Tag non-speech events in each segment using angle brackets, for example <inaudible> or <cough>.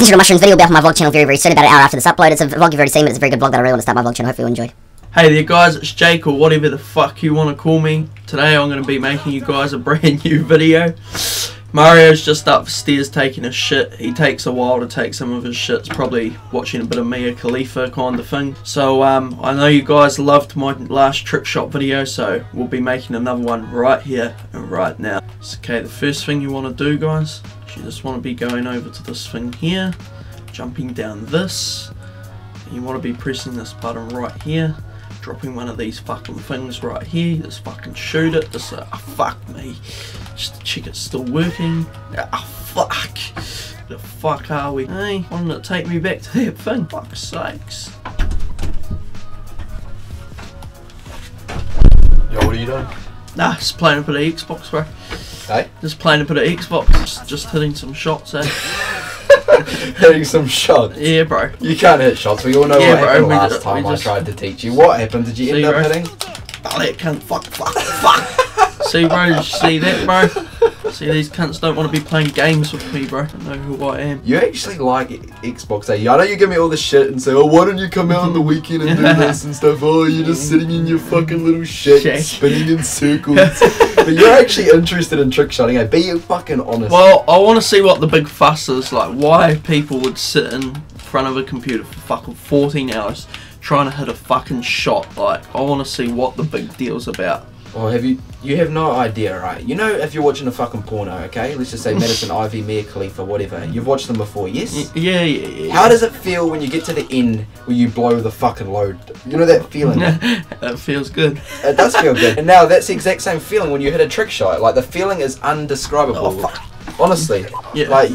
Digital Mushrooms video will be on my vlog channel very, very soon, about an hour after this upload. It's a vlog you've already seen, but it's a very good vlog that I really want to start my vlog channel. Hopefully you'll enjoy. Hey there guys, it's Jake or whatever the fuck you want to call me. Today I'm going to be making you guys a brand new <laughs> video. Mario's just upstairs taking a shit. He takes a while to take some of his shits, probably watching a bit of Mia Khalifa kind of thing. So um, I know you guys loved my last trick shot video, so we'll be making another one right here and right now. Okay, the first thing you want to do guys, you just want to be going over to this thing here, jumping down this, you want to be pressing this button right here dropping one of these fucking things right here. Just fucking shoot it. Just uh, fuck me. Just to check it's still working. Ah, fuck. The fuck are we? Hey, why didn't it take me back to that thing? Fuck's sakes. Yo, what are you doing? Nah, just playing for the Xbox, bro. Hey? Just playing a bit of Xbox. Just, hitting some shots, eh? <laughs> Hitting some shots. yeah, bro. You can't hit shots. We all know Yeah, what bro, happened we last time I tried to teach you. What happened? Did you See, end up bro? hitting? Oh, that cunt. Fuck, fuck, fuck. <laughs> See, bro, you see that, bro? See, these cunts don't want to be playing games with me, bro. I don't know who I am. You actually like Xbox, eh? I know you give me all the shit and say, oh, why don't you come out on the weekend and do <laughs> this and stuff? Oh, you're just sitting in your fucking little <laughs> shit, Shack. spinning in circles. <laughs> but you're actually interested in trick shotting, eh? Be you fucking honest. Well, I want to see what the big fuss is like. Why people would sit in front of a computer for fucking 14 hours trying to hit a fucking shot. Like, I want to see what the big deal's about. Or have you? You have no idea, right? You know, if you're watching a fucking porno, okay? Let's just say Madison Ivy, Mia Khalifa, whatever. You've watched them before, yes? Y- Yeah, yeah, yeah. How does it feel when you get to the end where you blow the fucking load? You know that feeling? <laughs> that feels good. it does feel good. <laughs> And now that's the exact same feeling when you hit a trick shot. Like the feeling is undescribable. Oh, fuck. Honestly. Yeah. Like,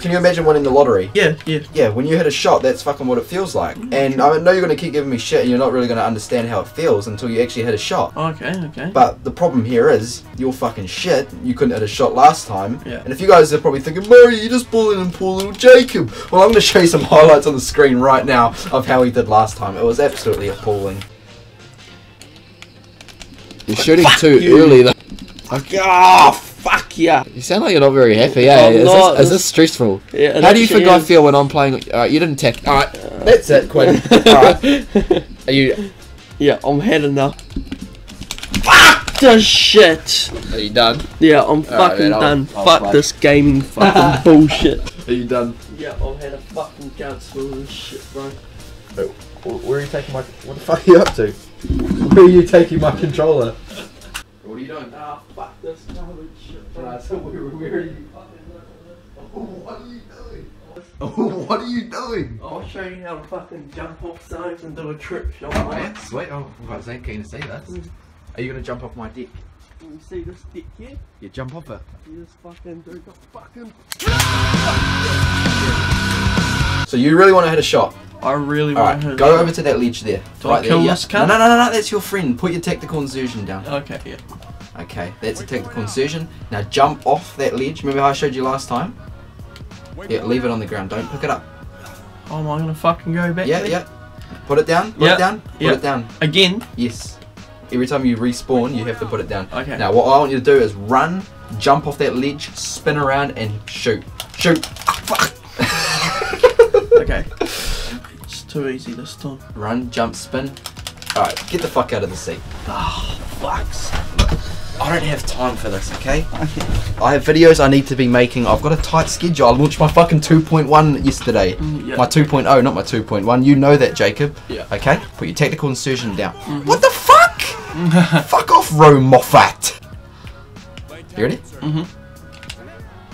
can you imagine winning the lottery? Yeah, yeah. Yeah, when you hit a shot, that's fucking what it feels like. Mm. And I know you're gonna keep giving me shit, and you're not really gonna understand how it feels until you actually hit a shot. Okay, okay. But the problem here is, you're fucking shit. You couldn't hit a shot last time. Yeah. And if you guys are probably thinking, Murray, you're just bullying and poor little Jacob. Well, I'm going to show you some highlights on the screen right now of how he did last time. It was absolutely appalling. You're shooting too you. early. Though. Oh, fuck yeah. You sound like you're not very happy. Yeah, I'm is, not. this, is this stressful? Yeah, How do you actually think I feel when I'm playing? Alright, you didn't tech. Alright, That's it, Quinn. <laughs> Alright. are you Yeah, I'm had enough. Fuck the shit. are you done? Yeah, I'm fucking man, I'll- done. I'll Fuck play. this gaming fucking <laughs> bullshit. Are you done? Yeah, I've had a fucking guts full of this shit, bro. Where are you taking my... What the fuck are you up to? Where are you taking my controller? What are you doing? Ah, fuck this garbage shit, bro. Right, so where, where are you... <laughs> What are you doing? <laughs> what are you doing? I'll show you how to fucking jump off zones and do a trick shot, Oh, mate. yeah, sweet. Oh, I was keen to see that. Mm. Are you going to jump off my dick? You see this dick here? You jump off it. You just fucking do the fucking. So you really want to hit a shot? I really All want right, to hit go over to that ledge there. Do I right kill there, yeah. this cunt? No, no, no, no, that's your friend. Put your tactical insertion down. Okay, yeah. Okay, that's a tactical insertion. Now jump off that ledge. Remember how I showed you last time? Yeah, leave it on the ground. Don't pick it up. Oh, am I gonna fucking go back? Yeah, there? yeah. Put it down. Put Yeah, it down. Put yeah. it down. Again? Yes. Every time you respawn, you have to put it down. Okay. Now, what I want you to do is run, jump off that ledge, spin around, and shoot. Shoot. Fuck. <laughs> Okay. It's too easy this time. Run, jump, spin. All right, get the fuck out of the seat. Oh, fucks. I don't have time for this, okay? I have videos I need to be making. I've got a tight schedule. I launched my fucking 2.1 yesterday. Mm, yeah. My 2.0, not my 2.1. You know that, Jacob. Yeah. Okay? Put your technical insertion down. What the fuck? <laughs> fuck off, Ro Moffat. You ready? Mhm.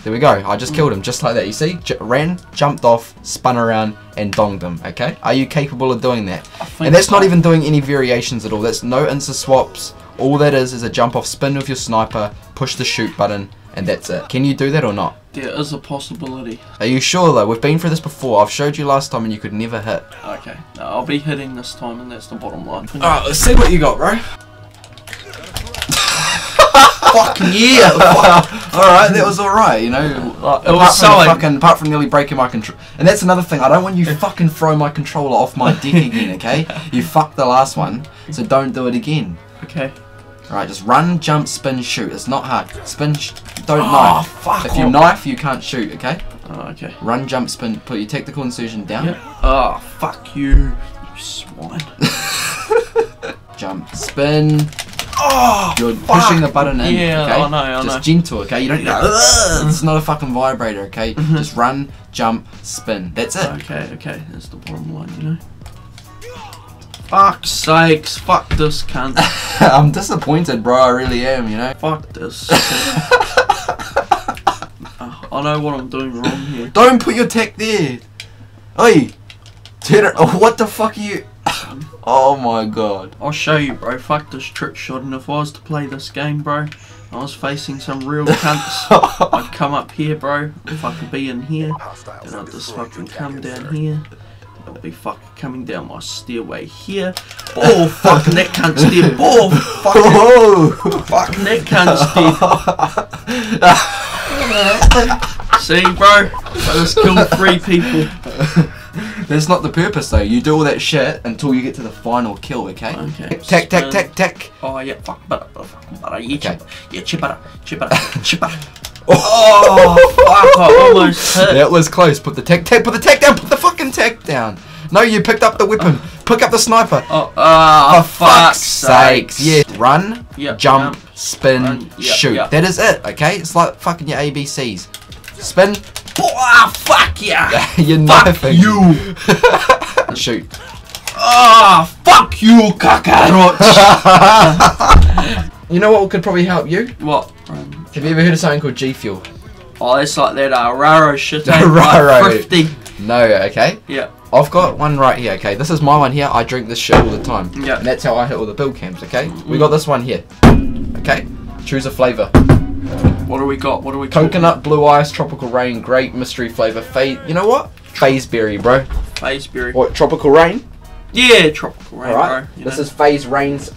There we go. I just killed him just like that. You see? J- ran, jumped off, spun around, and donged him. Okay? Are you capable of doing that? And that's not even doing any variations at all. That's no insta swaps. All that is is a jump off spin with your sniper, push the shoot button, and that's it. Can you do that or not? There is a possibility. Are you sure though? We've been through this before. I've showed you last time and you could never hit. Okay. No, I'll be hitting this time, and that's the bottom line. Alright, let's see what you got, bro. <laughs> Fucking yeah! alright, that was alright, you know. Like, it apart, was from so. fucking, apart from nearly breaking my control. And that's another thing, I don't want you <laughs> fucking throw my controller off my dick again, okay? You fucked the last one, so don't do it again. Okay. Alright, just run, jump, spin, shoot. It's not hard. Spin, sh- don't Oh, knife. fuck If you knife, you can't shoot, okay? Oh, okay. Run, jump, spin. Put your tactical insertion down. Yep. Oh, ah, fuck you, you swine. <laughs> Jump, spin. Oh, You're pushing the button in. Yeah, okay? I know, I Just know. gentle, okay? You don't need to. It's not a fucking vibrator, okay? Mm-hmm. Just run, jump, spin. That's it. Okay, okay, that's the bottom line, you know. Fuck's sakes, fuck this cunt. <laughs> I'm disappointed, bro. I really am. You know. fuck this. Oh, <laughs> I know what I'm doing wrong here. Don't put your tech there. Oi, turn it. Oh, what the fuck are you? <laughs> Oh my god. I'll show you, bro. Fuck this trick shot, and if I was to play this game, bro, I was facing some real cunts. I'd come up here, bro. If I'd fucking be in here. Then I'd just fucking come down here. I'd be fucking coming down my stairway here. Oh, fucking that cunt's dead. Oh, fucking, Oh. fucking that cunt's dead. See, bro? I just killed three people. That's not the purpose though. You do all that shit until you get to the final kill, okay? Okay. Tech, tech, tech, tech. Oh, yeah, fuck, butter, fucking butter. Yeah, Okay. chip, yeah, chip butter, chip butter, chip butter. Oh. oh, fuck, I almost hit. That was close. Put the tech, tech, put the tech down. Put the fucking tech down. No, you picked up the weapon. Pick up the sniper. Oh, ah, For fuck's sakes. Yeah. Run, Yep, jump, jump, spin, run, yep, shoot. yep. That is it, okay? It's like fucking your ABCs. Spin, Ah, fuck yeah. <laughs> you're Fuck knifing. you. <laughs> Shoot. Ah, fuck you, cockroach. <laughs> You know what could probably help you? what? Have you ever heard of something called G Fuel? oh, it's like that uh, Raro shit. Eh? Like Raro. 50. No, okay? Yeah. I've got one right here, okay? This is my one here. I drink this shit all the time. Yeah. And that's how I hit all the kill cams, okay? We mm. got this one here. Okay? Choose a flavour. What do we got? What do we got? Coconut, blue ice, tropical rain, grape, mystery flavour, phase. You know what? FaZeberry, bro. FaZeberry. What? Tropical rain? Yeah, tropical rain, Alright. bro. This know. is phase rains.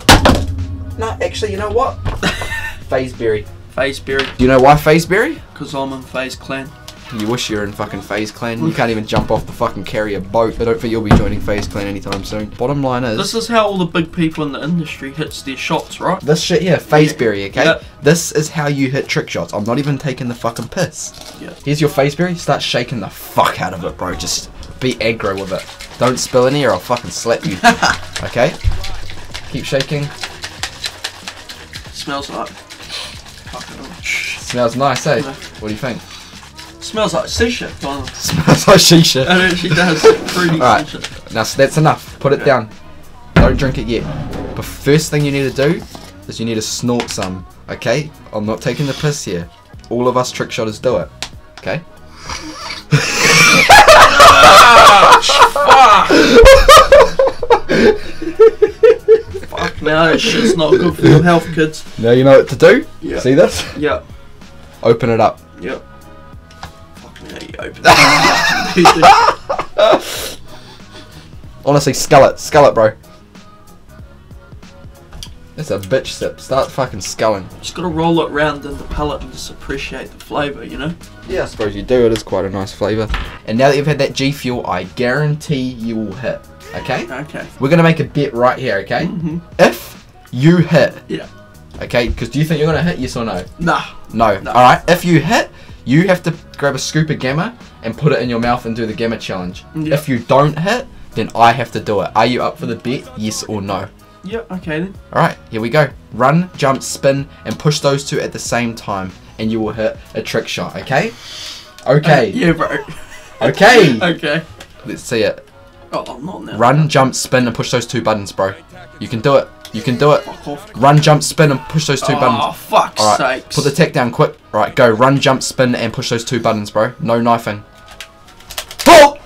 No, actually, you know what? <laughs> phase berry. FaZeberry, Do you know why FaZeberry? because I'm in FaZe Clan. You wish you were in fucking FaZe Clan. You can't even jump off the fucking carrier boat. I don't think you'll be joining FaZe Clan anytime soon. Bottom line is. This is how all the big people in the industry hits their shots, right? This shit here, FaZeberry, okay? Yeah. This is how you hit trick shots. I'm not even taking the fucking piss. Yeah. Here's your FaZeberry. Start shaking the fuck out of it, bro. Just be aggro with it. Don't spill any or I'll fucking slap you. <laughs> okay? Keep shaking. Smells like. Smells nice, eh? Yeah. What do you think? Smells like shisha, kind of. Smells like shisha. It actually does. Fruity Alright. shisha. Now, so that's enough. Put it down. Don't drink it yet. But first thing you need to do is you need to snort some. Okay? I'm not taking the piss here. All of us trick shotters do it. Okay? Fuck, now that shit's not good for your health, kids. Now you know what to do? Yeah. See this? Yep, Open it up. yep. Fuck, now you open <laughs> it. Honestly, skull it. Skull it, bro. That's a bitch sip. Start fucking sculling. Just gotta roll it round in the palate and just appreciate the flavour, you know? Yeah, I suppose you do. It is quite a nice flavour. And now that you've had that G Fuel, I guarantee you will hit. Okay? Okay. We're gonna make a bet right here, okay? hmm If you hit, Yeah. okay? Because do you think you're gonna hit? Yes or no? Nah. No. No. All right. If you hit, you have to grab a scoop of gamma and put it in your mouth and do the gamma challenge. Yeah. If you don't hit, then I have to do it. Are you up for the bet? Yes or no? Yep, okay then. All right. Here we go. Run, jump, spin, and push those two at the same time, and you will hit a trick shot. Okay. Okay. Uh, yeah, bro. Okay. <laughs> okay. Let's see it. Oh, I'm not now. Run, jump, spin, and push those two buttons, bro. You can do it. You can do it. Run, jump, spin, and push those two oh, buttons. fuck's All right, sakes. put the tech down quick. Right, go. Run, jump, spin, and push those two buttons, bro. No knifing. Oh!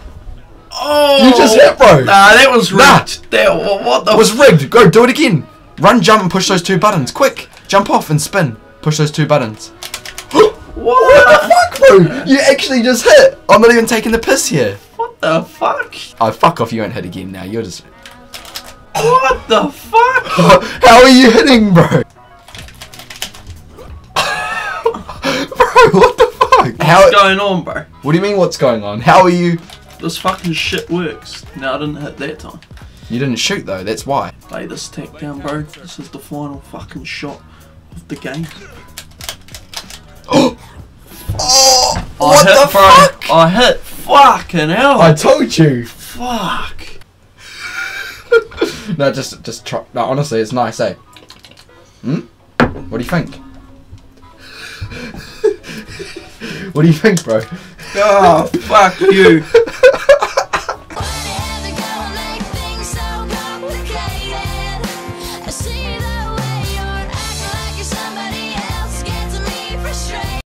Oh! You just hit, bro. Nah, that was Nah. rigged. That, what, what the That was rigged. Go, do it again. Run, jump, and push those two buttons. Quick. Jump off and spin. Push those two buttons. what the <gasps> fuck, bro? You actually just hit. I'm not even taking the piss here. What the fuck? Oh, fuck off. You won't hit again now. You're just... What the fuck? <laughs> How are you hitting, bro? <laughs> bro, what the fuck? How... What's going on, bro? What do you mean, what's going on? How are you... This fucking shit works. Now I didn't hit that time. You didn't shoot, though. That's why. Lay this tech down, bro. This is the final fucking shot of the game. <gasps> Oh! I What hit, the bro. fuck? I hit. Fucking hell. I told you. Fuck. <laughs> no, just just try. No, honestly, it's nice, eh? Hmm. What do you think? What do you think, bro? Oh, fuck you. <laughs>